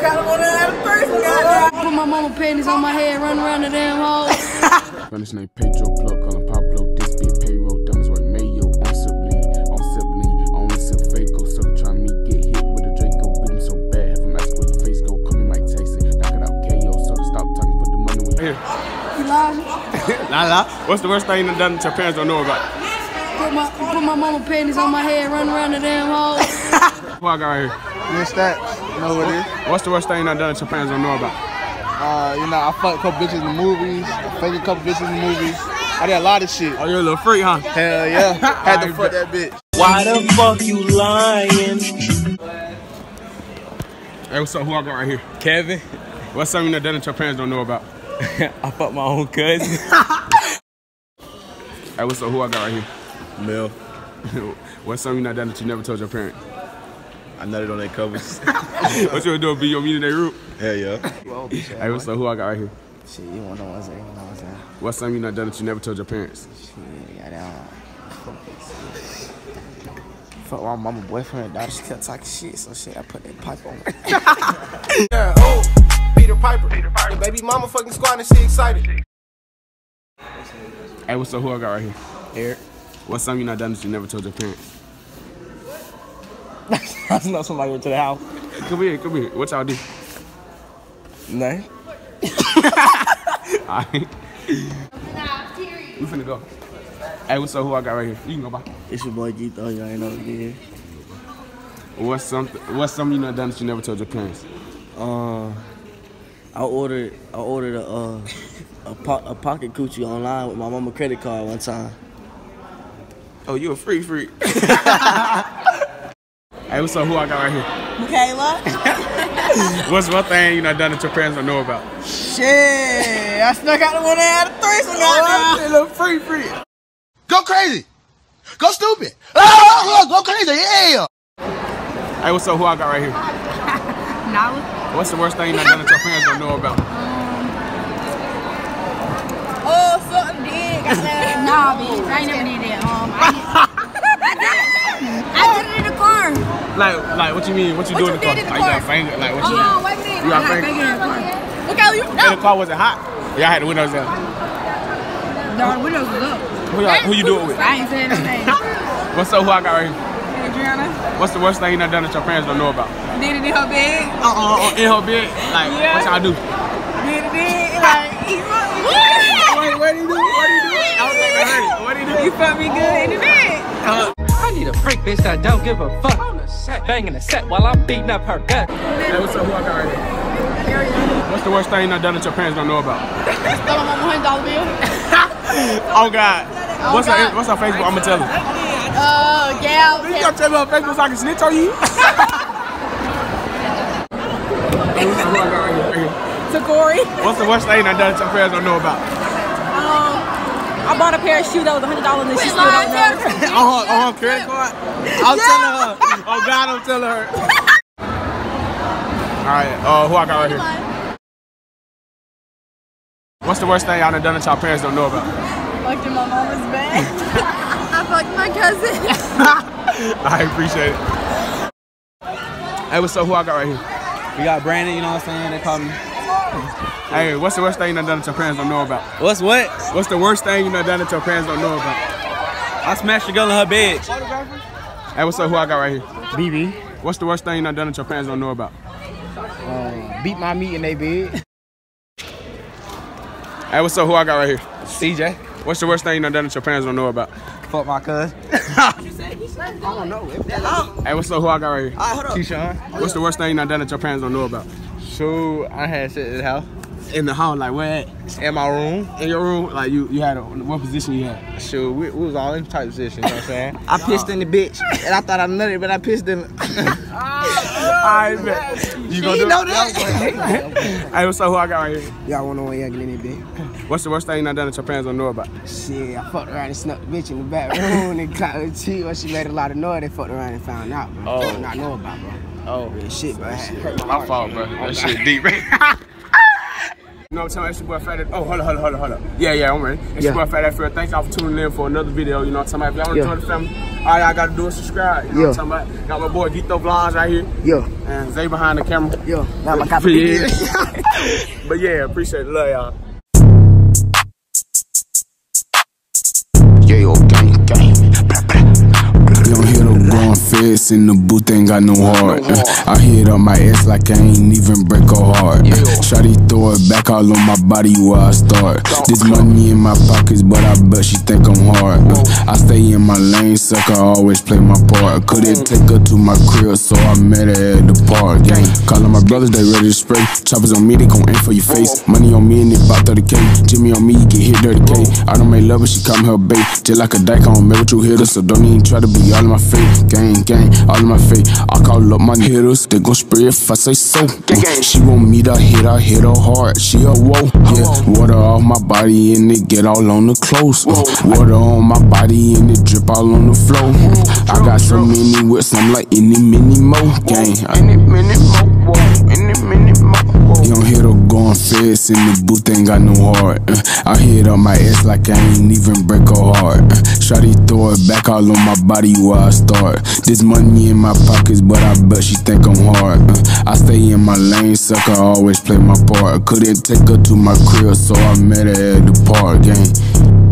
Still got one out of three. Goddamn. Put my mama panties on my head, run around the damn hole. Spanish name Pedro, plug, call him Pablo. This be a payroll, done is white mayo. On sibling, on sibling, only sip Faco. Sucker try me, get hit with a Draco. Beat him so bad, have him ask where your face go. Call me Mike Tyson, knock it out KO. Sucker stop talking, put the money with Here. Elijah, La la. What's the worst thing you done that your parents don't know about? put my, put my mama panties on my head, run around the damn hole. Who I got here? Miss that. You know what it is? What's the worst thing you done that your parents don't know about? Uh, you know, I fucked a couple bitches in the movies. I faked a couple bitches in the movies. I did a lot of shit. Oh, you're a little freak, huh? Hell yeah. Had to fuck that bitch. Why the fuck you lying? Hey, what's up? Who I got right here? Kevin, What's something you done that your parents don't know about? I fucked my own cousin. Hey, what's up? Who I got right here? Mel, What's something you done that you never told your parents? I nutted on their covers. What you gonna do? Be your meeting their root? Hell yeah. Hey, what's up? Who I got right here? Shit, you wanna know what's that? You know what I'm saying? What's something you not done that you never told your parents? Shit, goddamn. Fuck my mama boyfriend, dog. She kept talking shit, so shit, I put that pipe on her. Yeah, oh, Peter Piper. Peter Piper. Baby mama fucking squad and she excited. Hey, what's up? Who I got right here? Eric. What's something you not done that you never told your parents? I know somebody went to the house. Come here, come here. What y'all do? Nothing. Alright. We finna go. Hey, what's up? Who I got right here? You can go by. It's your boy G-Tho, you ain't know what it is. What's something? What's something you not done that you never told your parents? Uh, I ordered, I ordered a, uh, a, po- a pocket coochie online with my mama credit card one time. Oh, you a free freak. hey, what's up? Who I got right here? Michaela. What's one thing you not done that your parents don't know about? Shit. I snuck out the one out of three. So goddamn. little free free. Go crazy. Go stupid. Oh, go crazy. Yeah. Hey, what's up? Who I got right here? Nala. What's the worst thing you not done that your parents don't know about? Oh, something big. Nah, bitch, I ain't never did that. Um, I did, I did Like, like what you mean? What you What in the you car? in like, you got finger? Like, what you? Oh, wait a minute. You got finger? in the car. Look how you And know. the car wasn't hot. Yeah, I had the windows down. No, the windows was up. Who, y'all- who you do it with? I ain't saying anything. What's up? Who I got right here? Adriana What's the worst thing you not done that your parents don't know about? did it in her bed. Uh, uh, in her bed. Like, what y'all do? Did it in, like, fucked what do you do? What do you do? I was like. What do you do? He fucked me good in the bed. I need a freak bitch that don't give a fuck. Banging the set while I'm beating up her gut. Hey, what's up? Who I got right here? What's the worst thing you not done that your parents don't know about? Stole my hundred dollar bill. Oh God. What's her What's her Facebook? I'ma tell her. Uh, gal. You gotta tell me her Facebook so I can snitch on you. Hey, what's up? Who I got right here? Right here. Takori. What's the worst thing you not done that your parents don't know about? Um, I bought a pair of shoes that was hundred dollars and she still don't know. on her, on her credit card? I'm telling her. Oh God, I'm telling her. All right, uh, who I got right here? What's the worst thing y'all done done that y'all parents don't know about? Fucked in my mama's bed. I fucked my cousin. I appreciate it. Hey, what's up? Who I got right here? We got Brandon, you know what I'm saying? They call me. Hey, what's the worst thing you done done that your parents don't know about? What's what? What's the worst thing you done done that your parents don't know about? I smashed a girl in her bed. Hey, what's up? Who I got right here? BB. What's the worst thing you done done that your parents don't know about? Uh, beat my meat in they bed. Hey, what's up? Who I got right here? CJ. What's the worst thing you done done that your parents don't know about? Fuck my cousin. Hey, what's up? Who I got right here? Keyshawn. What's the worst thing you done done that your parents don't know about? So I had shit at the house. In the house, like where at? In my room. In your room, like you, you had a, what position you had? Shoot, we, we was all in tight positions, you know what I'm saying? I pissed in the bitch. And I thought I nutted, but I pissed in ah, I bet. Oh, you gonna do know that? hey, what's up? Who I got right here? Y'all wanna know what y'all get in there, What's the worst thing you done done that your parents don't know about? Shit, I fucked around and snuck the bitch in the back room and caught her cheat when she made a lot of noise. They fucked around and found out, bro. Oh. Not know about, bro. Oh, Real shit, bro. It hurt my my fault, bro. That oh, shit deep. You know what I'm talking? It's your boy Fat Oh, hold up, hold up, hold up, hold up. Yeah, yeah, I'm ready. It's Yeah. your boy Fat Fred. Thank y'all for tuning in for another video. You know what I'm talking about? If y'all want to join the family, all y'all gotta do is subscribe. You know what I'm talking about? Got my boy Gito Vlogs right here. Yeah, And Zay behind the camera. yeah. Got my copy. Yeah. but yeah, appreciate it. Love y'all. Yeah, yo, in the booth, ain't got no heart. I hit up my ass like I ain't even break a heart. Uh, Shawty throw it back all on my body where I start. This money in my pockets, but I bet she think I'm hard. I stay in my lane, sucker, always play my part. Couldn't take her to my crib, so I met her at the park. Gang, calling my brothers, they ready to spray. Choppers on me, they gon' aim for your face. Money on me and it about 30k. Jimmy on me, you get hit 30k. I don't make love, but she call me her bait. Just like a dyke, I don't make what you hitter, so don't even try to be all in my face. Gang, gang, all in my face. I call up my hitters, they gon' spray if I say so. She want me to hit, I hit her hard. She a whoa, yeah. Water off my body and it get all on the clothes. Water on my body and it drip all on the floor. I got so many whips, I'm like any mini mo. Gang, Any minute in the booth, ain't got no heart. Uh, I hit on my ass like I ain't even break a heart. Shawty throw it back all on my body where I start. This money in my pockets, but I bet she think I'm hard. Uh, I stay in my lane, sucker, always play my part. Couldn't take her to my crib, so I met her at the park. Gang.